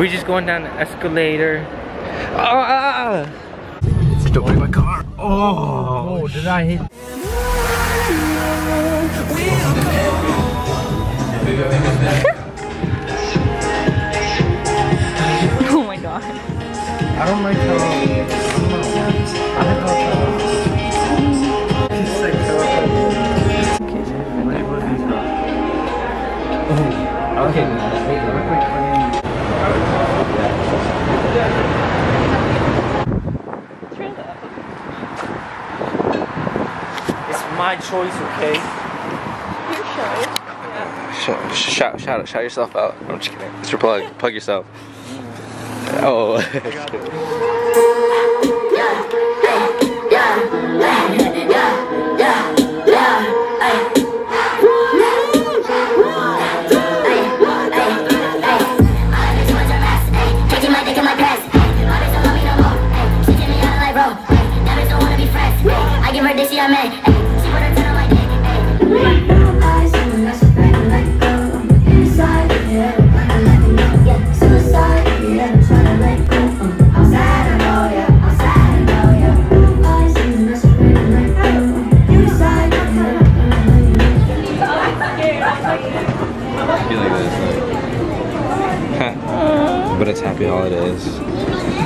We're just going down the escalator. Ah! ah, ah. Don't break my car. Oh, oh did I hit? oh my god. I don't like how. My choice, okay? Your show. Shout, shout, shout, shout yourself out. I'm just kidding. It's your plug. Plug yourself. Oh. I give her this. She put her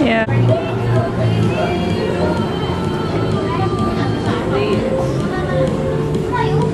Yeah. Please.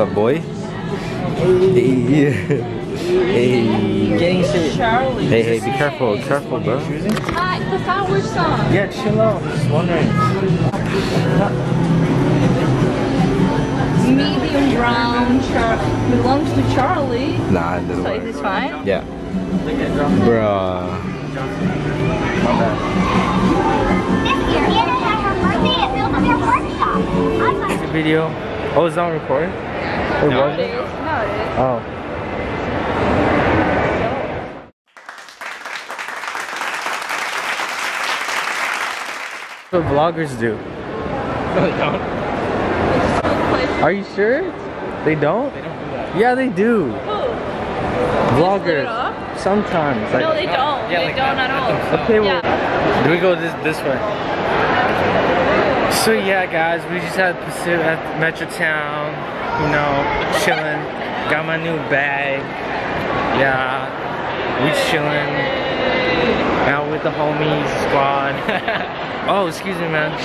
up, boy? Hey. Hey. Getting shit. Hey, hey, be careful. Careful, bro. Hi, the flower song. Yeah, chill out. I'm just wondering. Medium brown Char belongs to Charlie. Nah, it doesn't So is this fine? Yeah. Bruh. My bad. Video. Oh, it's on record? It No, was it is. No, it is. Oh. That's what vloggers do. No, they don't. Are you sure? They don't? They don't do that. Yeah, they do. Who? Vloggers. Sometimes. Like, No, they don't. Yeah, they like don't that. at all. Okay, well, Yeah. do we go this this way? So yeah, guys, we just had pursuit at Metrotown. You know, chilling. Got my new bag. Yeah, we chilling. Out with the homies squad. oh, excuse me, man.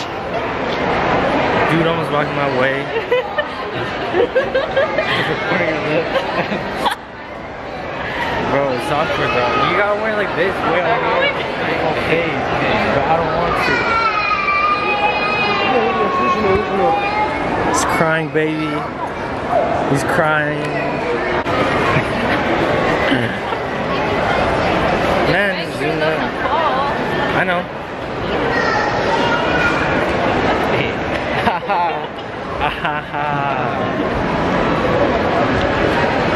Dude almost blocked my way. Bro, it's awkward though. You gotta wear like this here. Okay, but I don't want to. He's crying, baby. He's crying. Man, Make zoom sure it in. doesn't fall. I know.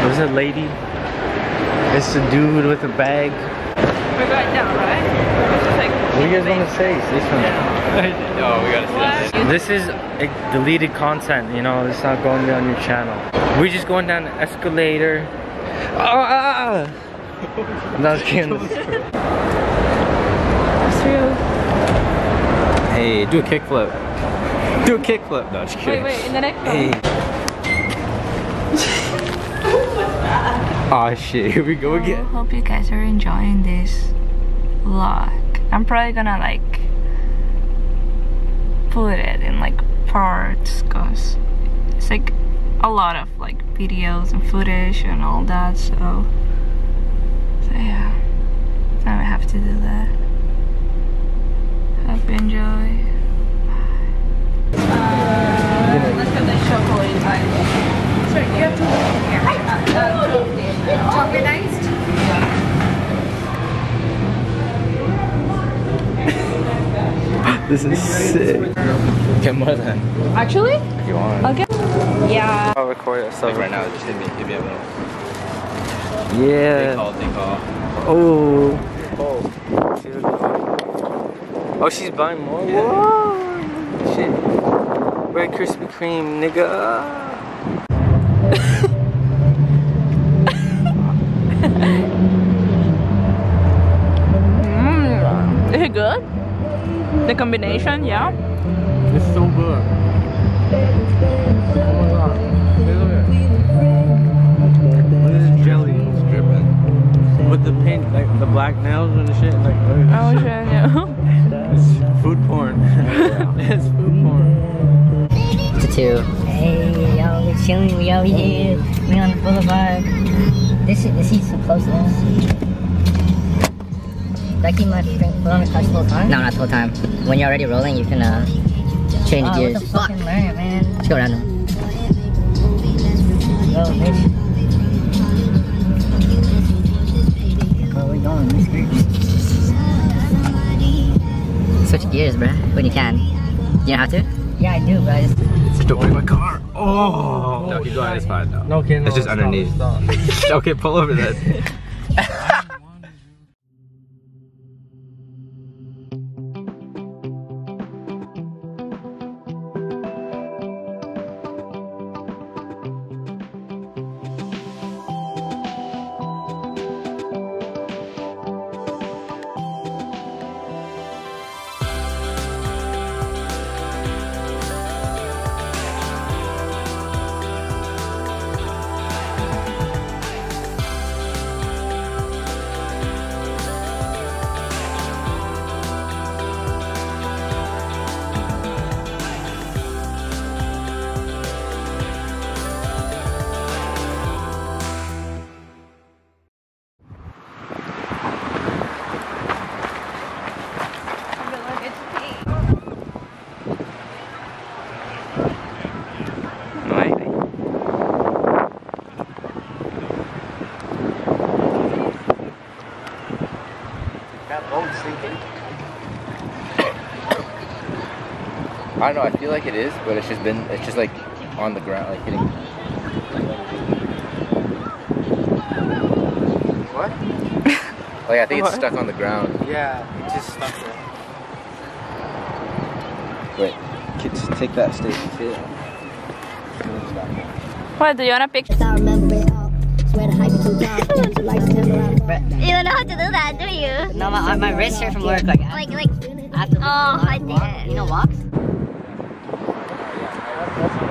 There's a lady. It's a dude with a bag. We're going down, right? What do you guys want to say? Say something. Oh, we gotta see What? This is a deleted content, you know, it's not going on your channel. We're just going down the escalator. Ah! No, I was kidding. It's true. Hey, do a kickflip. Do a kickflip. No, just Wait, kidding. wait, in the next one. Hey. Aw shit, here we go again. Hope you guys are enjoying this vlog. I'm probably gonna like put it in like parts cause it's like a lot of like videos and footage and all that so so yeah I would have to do that. Hope you enjoy. Uh, let's get the chocolate type. Sorry, you have to here. chocolate iced? This is sick. Get more than Actually? if you want. Okay. Yeah. I'll record it. So right now, just hit me. Hit me up. Yeah. call. They call. Oh. Oh, she's buying more? Whoa. Shit. Red Krispy Kreme, nigga. Good? The combination, yeah. It's so good. Oh my god. Look at it. Look jelly. Dripping. With the paint, like the black nails and the shit. Like, look at Oh this shit, yeah. It's food porn. it's food porn. to two. Hey, yo, we're chilling, we out here, we on the boulevard. This is, the seat's so close to us. Did keep my finger foot on the clutch the whole time? No, not the whole time. When you're already rolling, you can uh, change Oh, gears. what the fucking learn, man. Let's go around them. Go, bitch. Where we going? This great. Switch gears, bruh, when you can. You know how to? Yeah, I do, but I just... Don't break my car. Oh. No, keep going. It's fine. No. No, okay, no, It's just stop, underneath. stop. okay, pull over then. I don't know. I feel like it is, but it's just been. It's just like on the ground, like hitting. What? Like I think it's stuck on the ground. Yeah, it just stuck there. Wait, kids, take that stick. Sit. What, do you want a picture? I remember it all. Swear to hype it too loud. She likes to him around. You don't know how to do that, do you? No, my, uh, my wrist hurt from work. Like, I, Like, like, I have to oh, I walk. did. You know walks?